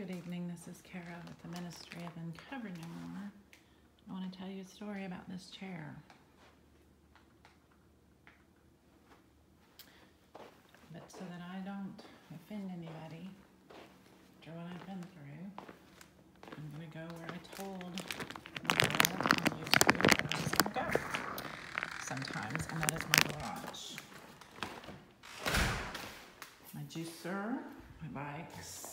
Good evening, this is Cara with the Ministry of Uncover No More. I want to tell you a story about this chair. But so that I don't offend anybody after what I've been through, I'm going to go where I told going to go sometimes, and that is my garage. My juicer, my bikes,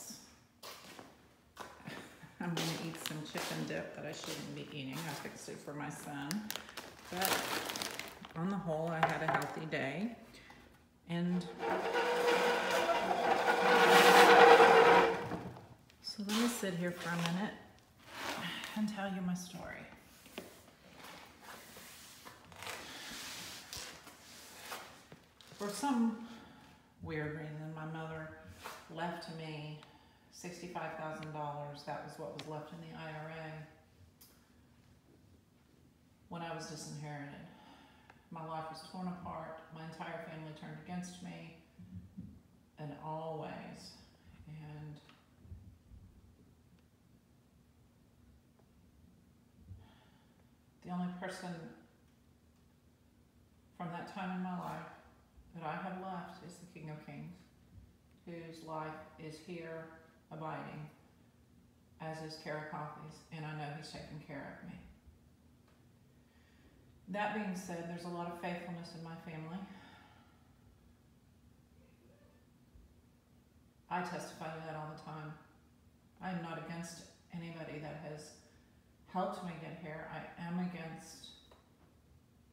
I'm gonna eat some chicken dip that I shouldn't be eating. I fixed it for my son. But on the whole, I had a healthy day. And so let me sit here for a minute and tell you my story. For some weird reason, my mother left me $65,000. That was what was left in the IRA when I was disinherited. My life was torn apart. My entire family turned against me in all ways. And the only person from that time in my life that I have left is the King of Kings, whose life is here abiding, as is Cara Coffey's, and I know he's taking care of me. That being said, there's a lot of faithfulness in my family. I testify to that all the time. I am not against anybody that has helped me get here. I am against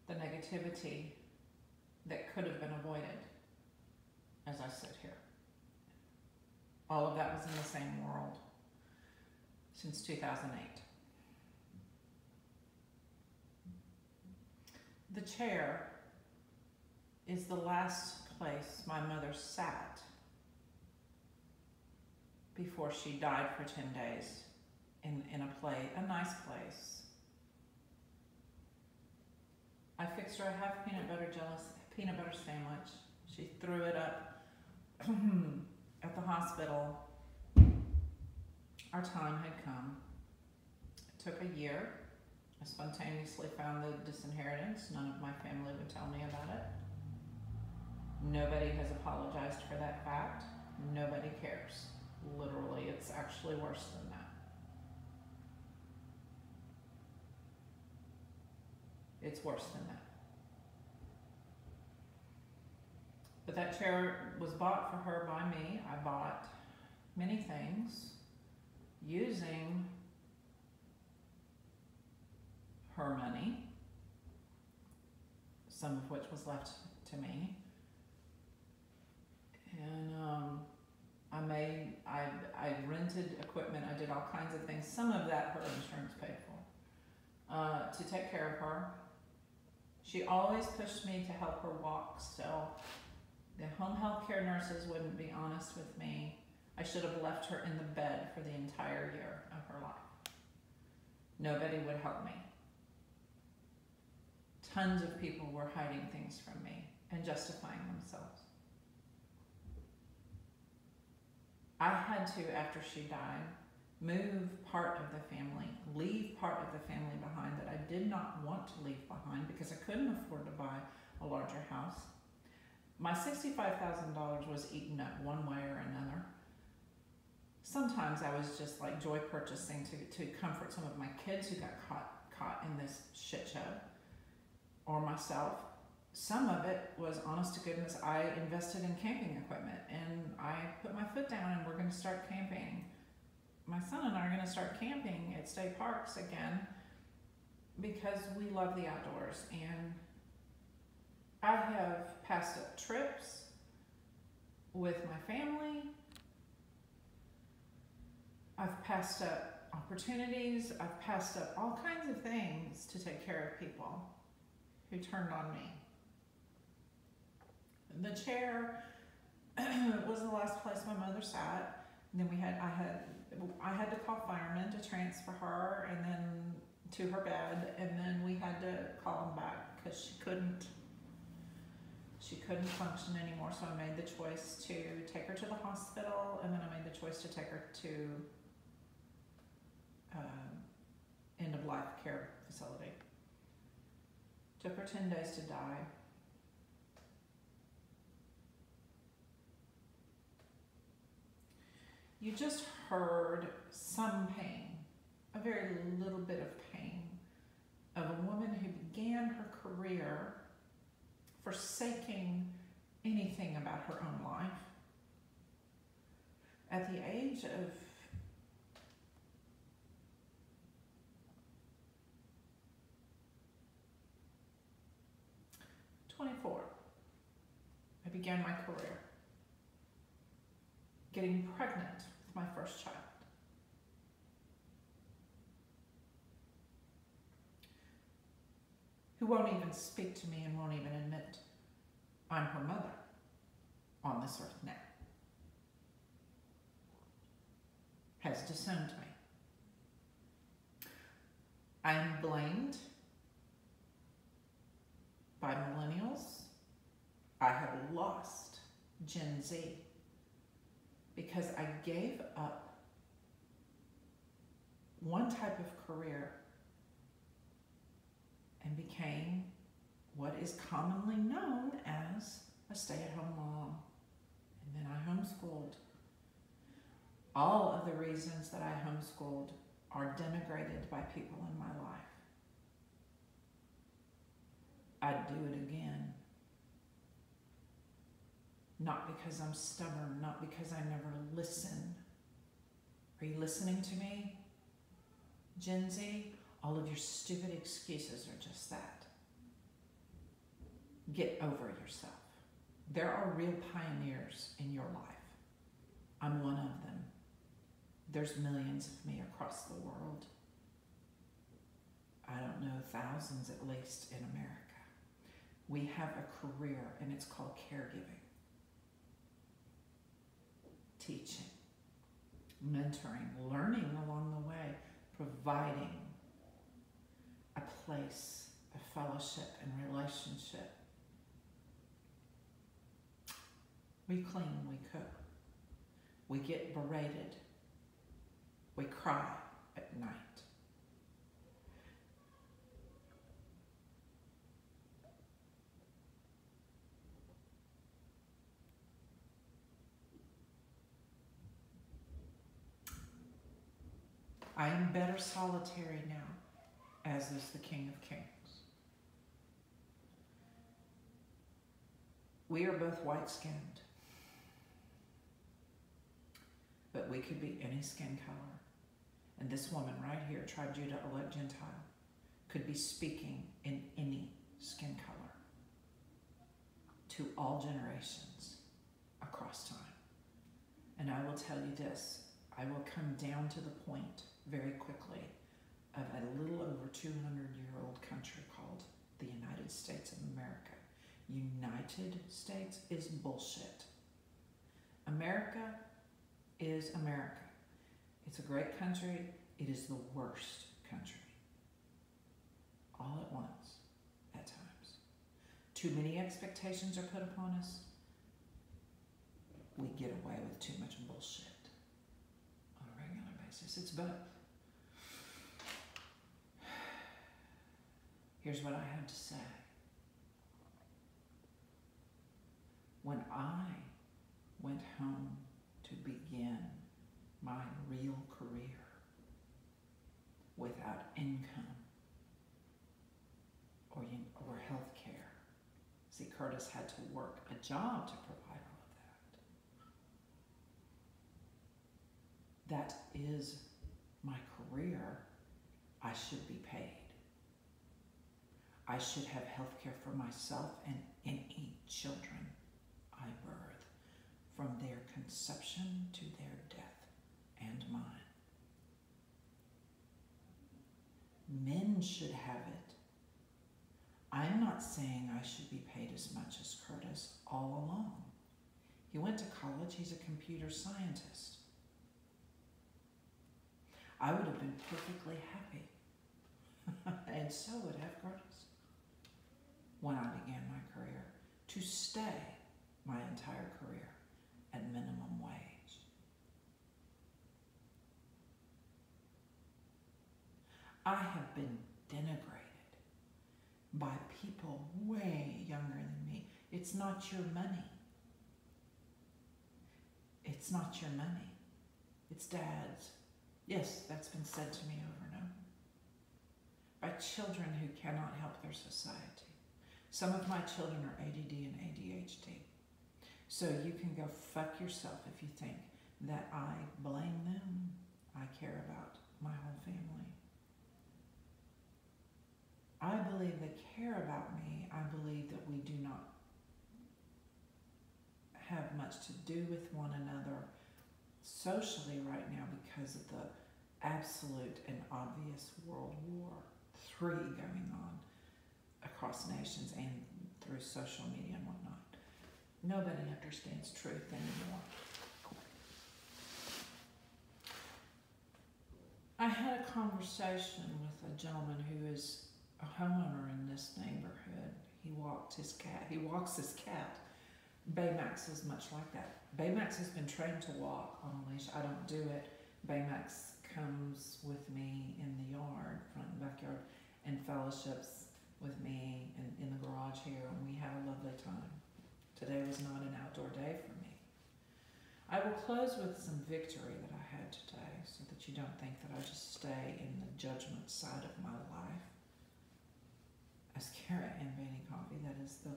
the negativity that could have been avoided as I sit here. All of that was in the same world since 2008. The chair is the last place my mother sat before she died for 10 days in, in a play, a nice place. I fixed her a half peanut butter jelly, peanut butter sandwich. She threw it up at the hospital, our time had come. It took a year. I spontaneously found the disinheritance. None of my family would tell me about it. Nobody has apologized for that fact. Nobody cares. Literally, it's actually worse than that. It's worse than that. But that chair was bought for her by me. I bought many things using her money, some of which was left to me. And um, I made, I, I rented equipment, I did all kinds of things. Some of that her insurance paid for, uh, to take care of her. She always pushed me to help her walk still. The home health care nurses wouldn't be honest with me. I should have left her in the bed for the entire year of her life. Nobody would help me. Tons of people were hiding things from me and justifying themselves. I had to, after she died, move part of the family, leave part of the family behind that I did not want to leave behind because I couldn't afford to buy a larger house my $65,000 was eaten up one way or another. Sometimes I was just like joy purchasing to, to comfort some of my kids who got caught, caught in this shit show or myself. Some of it was honest to goodness, I invested in camping equipment and I put my foot down and we're going to start camping. My son and I are going to start camping at state parks again because we love the outdoors and I have passed up trips with my family. I've passed up opportunities. I've passed up all kinds of things to take care of people who turned on me. The chair was the last place my mother sat. And then we had, I had, I had to call firemen to transfer her and then to her bed. And then we had to call them back because she couldn't she couldn't function anymore, so I made the choice to take her to the hospital, and then I made the choice to take her to um, end of life care facility. Took her 10 days to die. You just heard some pain, a very little bit of pain, of a woman who began her career forsaking anything about her own life. At the age of twenty-four, I began my career getting pregnant with my first child. Who won't even speak to me and won't even admit I'm her mother on this earth now. Has disowned me. I am blamed by millennials. I have lost Gen Z because I gave up one type of career and became what is commonly known as a stay at home mom. And then I homeschooled. All of the reasons that I homeschooled are denigrated by people in my life. I'd do it again. Not because I'm stubborn, not because I never listen. Are you listening to me? Gen Z, all of your stupid excuses are just that. Get over yourself. There are real pioneers in your life. I'm one of them. There's millions of me across the world. I don't know, thousands at least in America. We have a career and it's called caregiving teaching, mentoring, learning along the way, providing a place, of fellowship, and relationship. We clean, we cook, we get berated, we cry at night. I am better solitary now, as is the King of Kings. We are both white skinned, but we could be any skin color. And this woman right here, tribe Judah, elect Gentile, could be speaking in any skin color to all generations across time. And I will tell you this I will come down to the point very quickly of a little over 200 year old country called the United States of America. United States is bullshit. America is America. It's a great country. It is the worst country. All at once, at times. Too many expectations are put upon us. We get away with too much bullshit on a regular basis. It's both. Here's what I have to say. When I went home to begin my real career without income or, or health care, see, Curtis had to work a job to provide all of that. That is my career. I should be paid. I should have health care for myself and any children I birth from their conception to their death and mine. Men should have it. I'm not saying I should be paid as much as Curtis all along. He went to college, he's a computer scientist. I would have been perfectly happy. and so would have Curtis when I began my career to stay my entire career at minimum wage. I have been denigrated by people way younger than me. It's not your money. It's not your money. It's dad's. Yes, that's been said to me over and over. By children who cannot help their society. Some of my children are ADD and ADHD. So you can go fuck yourself if you think that I blame them. I care about my whole family. I believe they care about me. I believe that we do not have much to do with one another socially right now because of the absolute and obvious World War III going on across nations and through social media and whatnot. Nobody understands truth anymore. I had a conversation with a gentleman who is a homeowner in this neighborhood. He walked his cat. He walks his cat. Baymax is much like that. Baymax has been trained to walk on a leash. I don't do it. Baymax comes with me in the yard, front and backyard, and fellowships with me in, in the garage here, and we had a lovely time. Today was not an outdoor day for me. I will close with some victory that I had today so that you don't think that I just stay in the judgment side of my life. As Cara and Vanny Coffey, that is the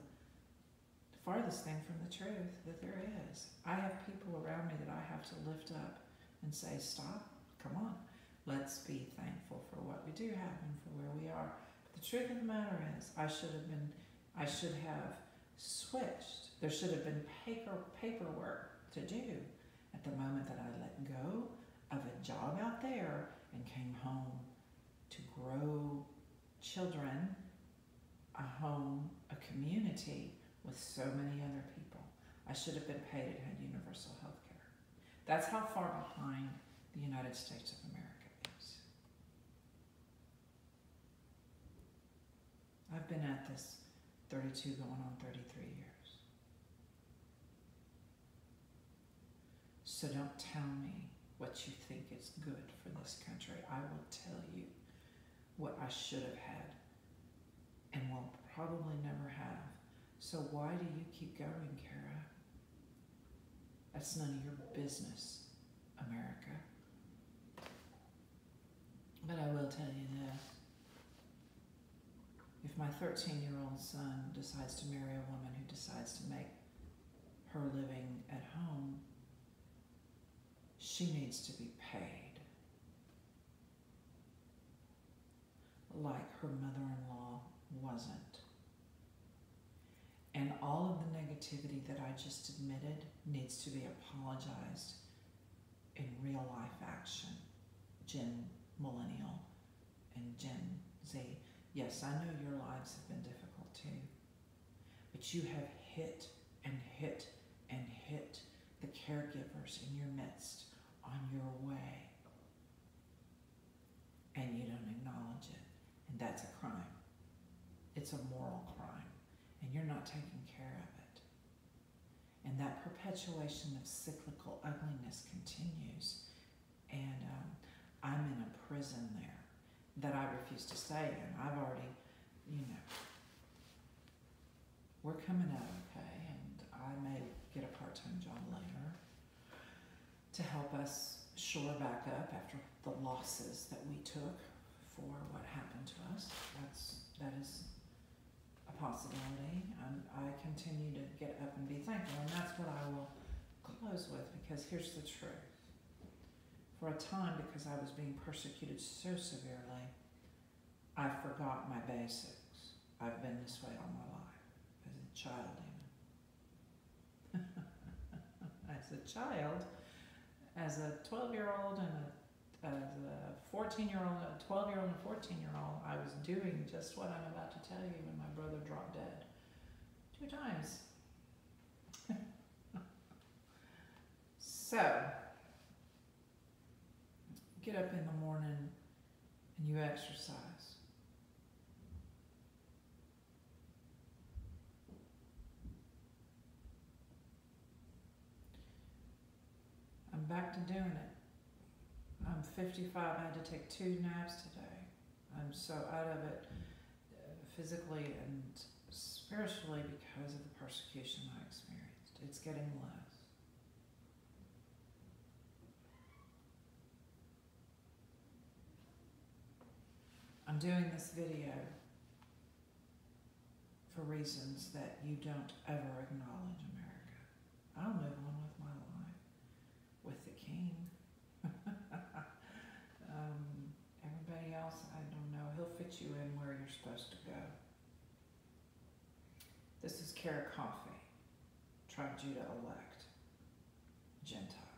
farthest thing from the truth that there is. I have people around me that I have to lift up and say, stop, come on, let's be thankful for what we do have and for where we are. The truth of the matter is, I should have been, I should have switched. There should have been paper paperwork to do at the moment that I let go of a job out there and came home to grow children, a home, a community with so many other people. I should have been paid and had universal health care. That's how far behind the United States of America is. Been at this 32 going on 33 years. So don't tell me what you think is good for this country. I will tell you what I should have had and will probably never have. So why do you keep going, Cara? That's none of your business, America. But I will tell you this. If my 13 year old son decides to marry a woman who decides to make her living at home, she needs to be paid. Like her mother in law wasn't. And all of the negativity that I just admitted needs to be apologized in real life action. Gen Millennial and Gen Z. Yes, I know your lives have been difficult too. But you have hit and hit and hit the caregivers in your midst on your way. And you don't acknowledge it. And that's a crime. It's a moral crime. And you're not taking care of it. And that perpetuation of cyclical ugliness continues. And um, I'm in a prison there that I refuse to stay in. I've already, you know, we're coming out okay, and I may get a part time job later to help us shore back up after the losses that we took for what happened to us. That's that is a possibility. And I continue to get up and be thankful, and that's what I will close with because here's the truth. For a time, because I was being persecuted so severely, I forgot my basics. I've been this way all my life, as a child even. as a child, as a 12 year old and a as a 14 year old, a 12 year old and a 14 year old, I was doing just what I'm about to tell you when my brother dropped dead. Two times. so, get up in the morning and you exercise. I'm back to doing it. I'm 55. I had to take two naps today. I'm so out of it uh, physically and spiritually because of the persecution I experienced. It's getting less. I'm doing this video for reasons that you don't ever acknowledge America. I'll move on with my life with the king. um, everybody else, I don't know. He'll fit you in where you're supposed to go. This is Cara Coffey, Tribe Judah elect, Gentile.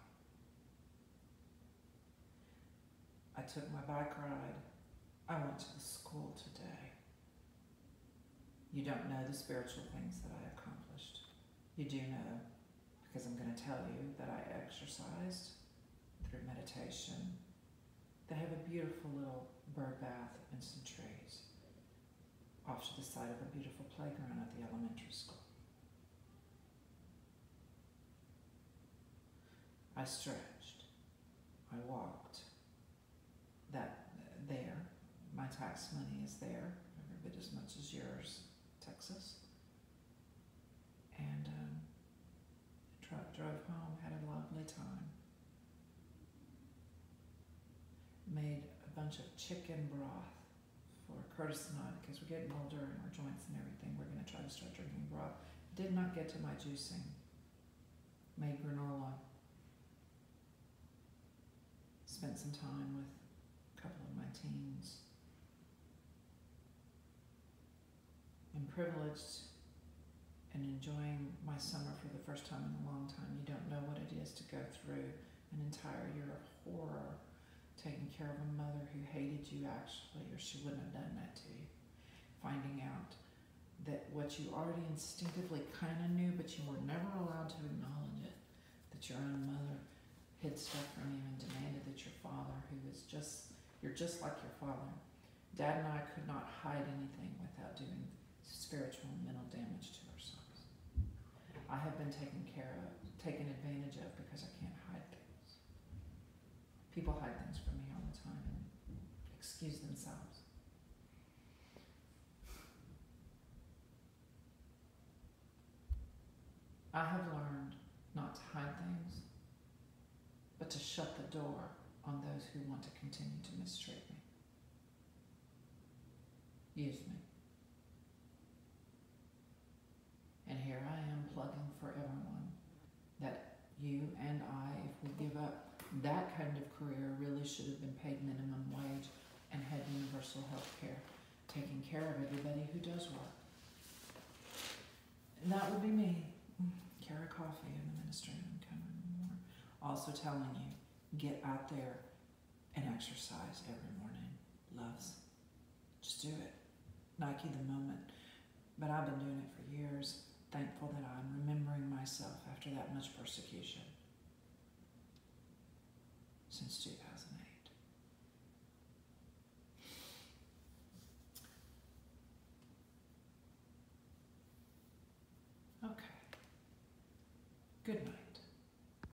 I took my bike ride. I went to the school today. You don't know the spiritual things that I accomplished. You do know, because I'm going to tell you, that I exercised through meditation. They have a beautiful little bird bath and some trees off to the side of a beautiful playground at the elementary school. I stretched. I walked. That there, my tax money is there, every bit as much as yours, Texas. And um, drove, home, had a lovely time. Made a bunch of chicken broth for Curtis and I because we're getting older and our joints and everything. We're going to try to start drinking broth. Did not get to my juicing. Made granola. Spent some time with a couple of my teens. Privileged and enjoying my summer for the first time in a long time. You don't know what it is to go through an entire year of horror taking care of a mother who hated you actually, or she wouldn't have done that to you. Finding out that what you already instinctively kind of knew, but you were never allowed to acknowledge it, that your own mother hid stuff from you and demanded that your father, who was just, you're just like your father. Dad and I could not hide anything without doing spiritual and mental damage to ourselves. I have been taken care of, taken advantage of because I can't hide things. People hide things from me all the time and excuse themselves. I have learned not to hide things, but to shut the door on those who want to continue to mistreat me. Use me. And here I am plugging for everyone that you and I, if we give up that kind of career, really should have been paid minimum wage and had universal health care, taking care of everybody who does work. And that would be me, Cara Coffey in the ministry of Uncommon More. Also telling you, get out there and exercise every morning. Loves. Just do it. Nike the moment. But I've been doing it for years thankful that I'm remembering myself after that much persecution since 2008.